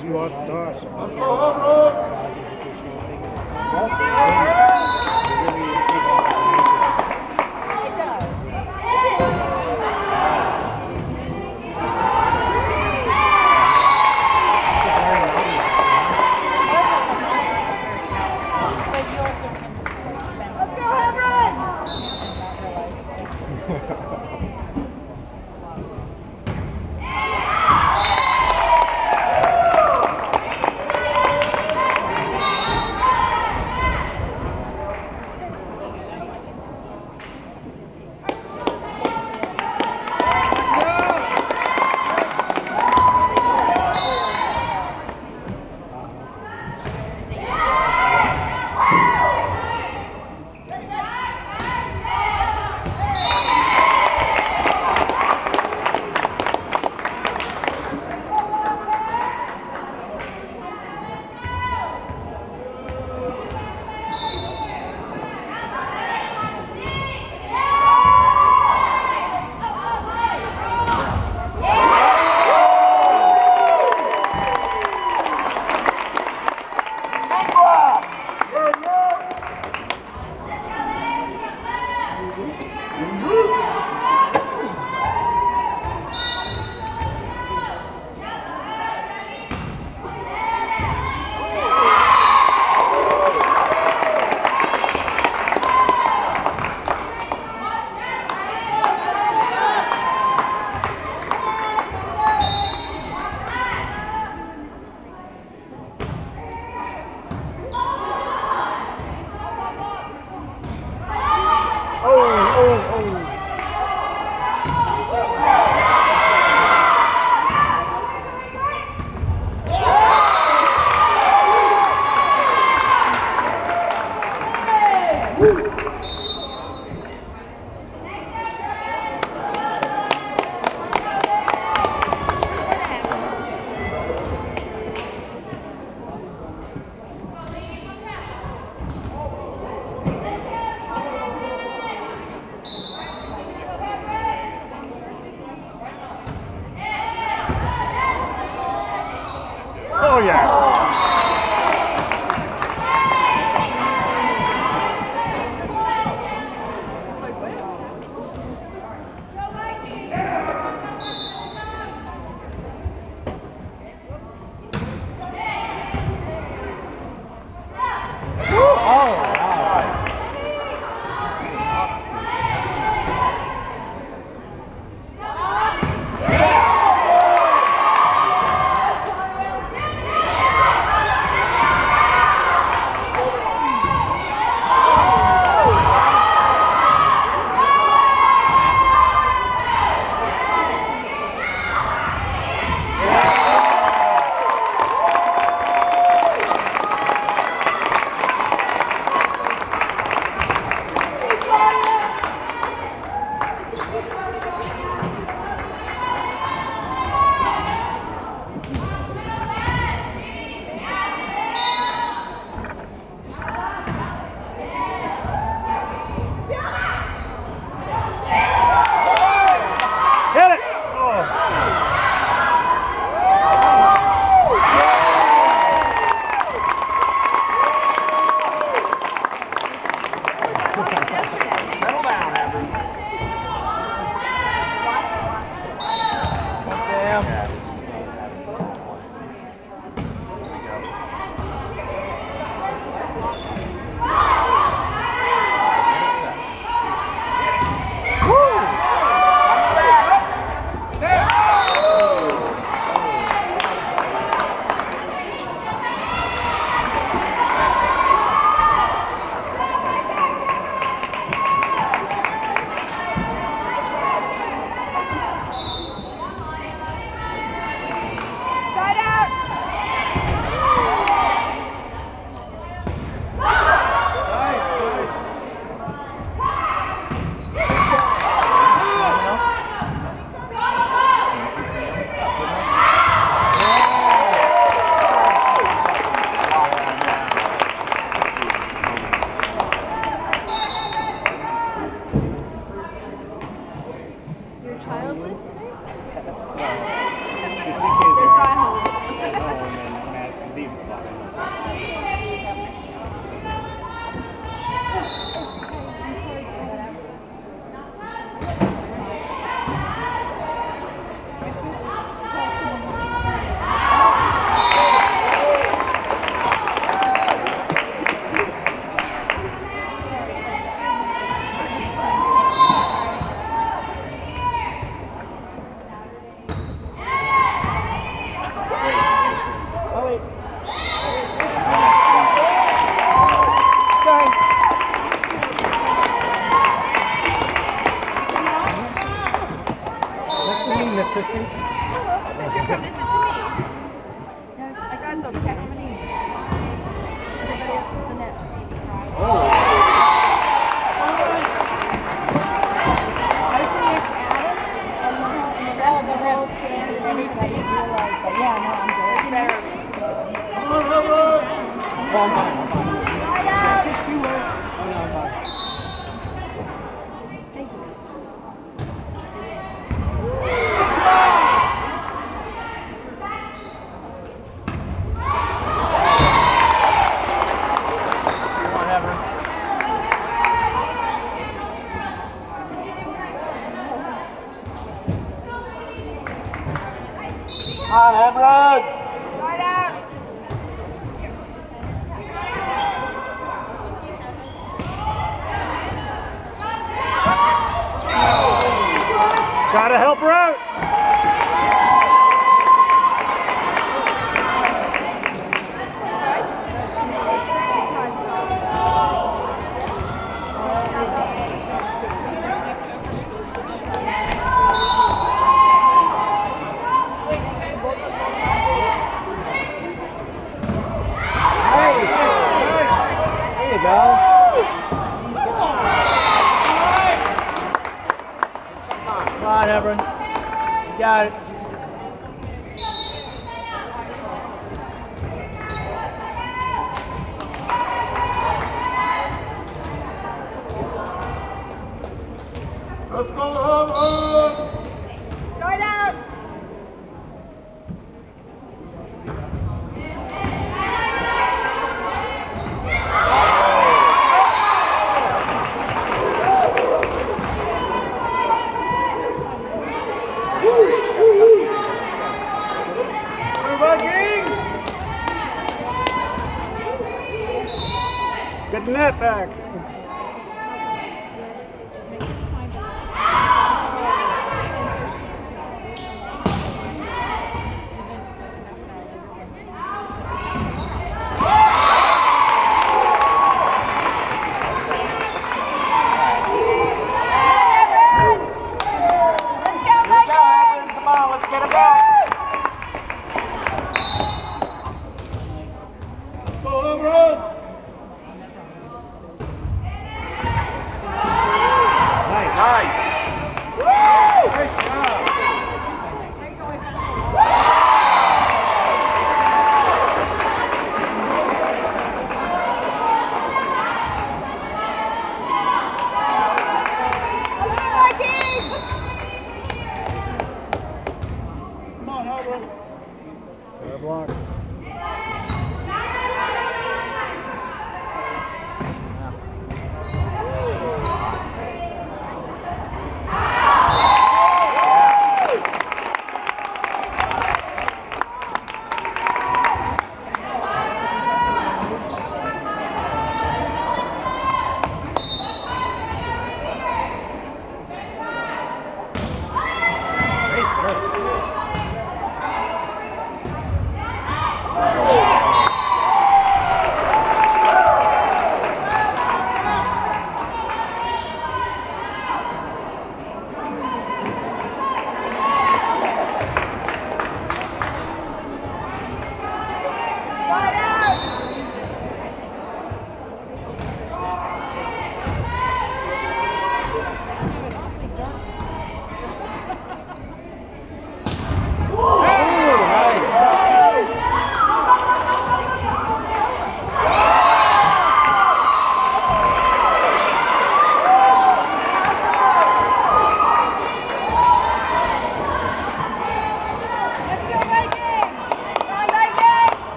Just lost Doss. Let's go! Oh, Gotta help her out. Nice. There you go. Come on, Everett. You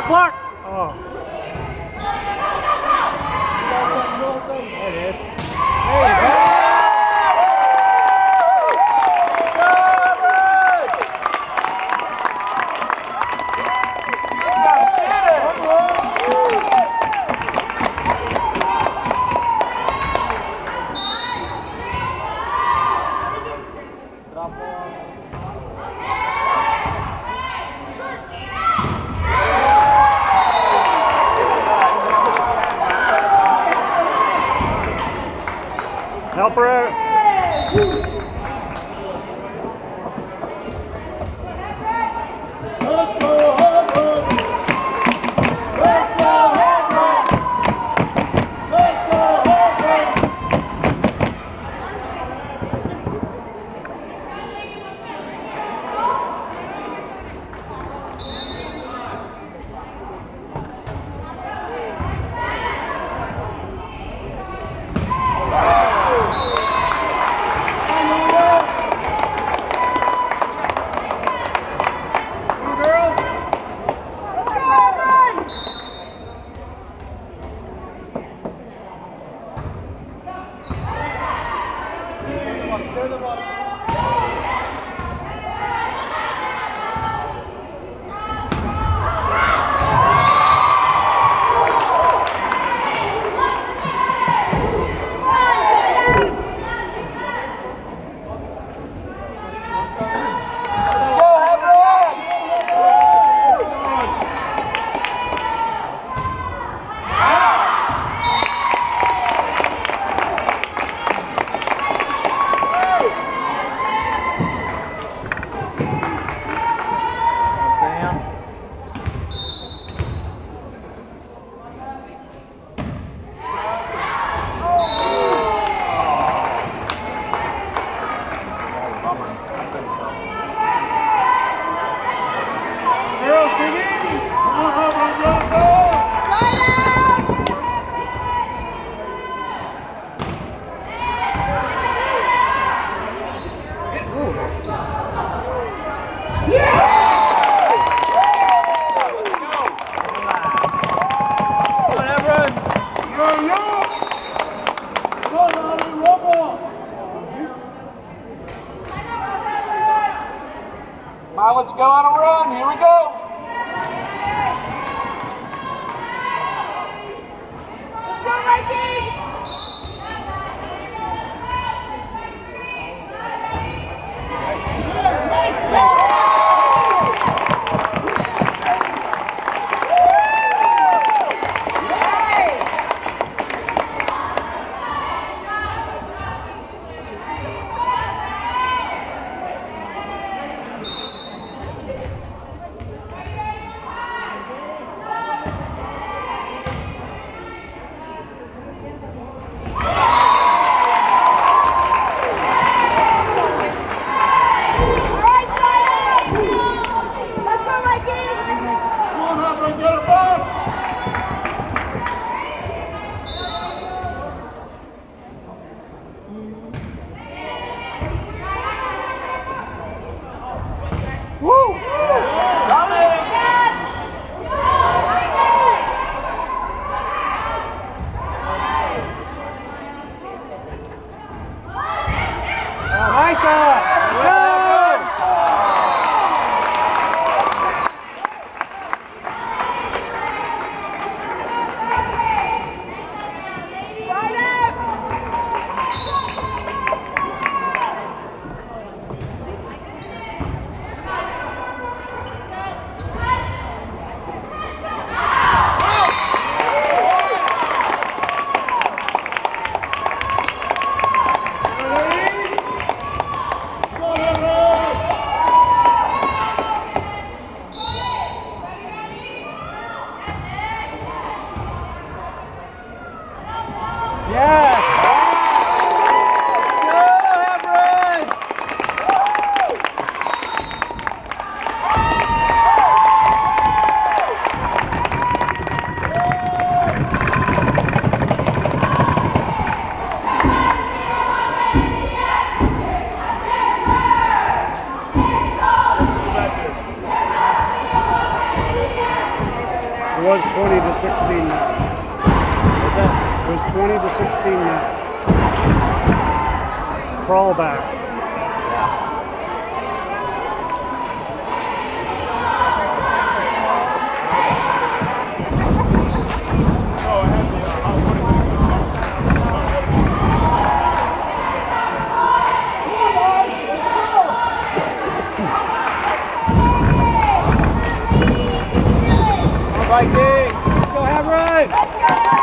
Block, block! Oh. There it is. There you go. Help her out. Woo! was 20 to 16 now. What's that? It was 20 to 16 now. Crawl back. Vikings! Let's go, Hebron!